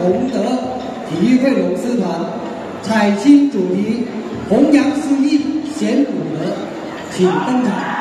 洪德体育会龙狮团彩青主题弘扬诗意显古德，请登场。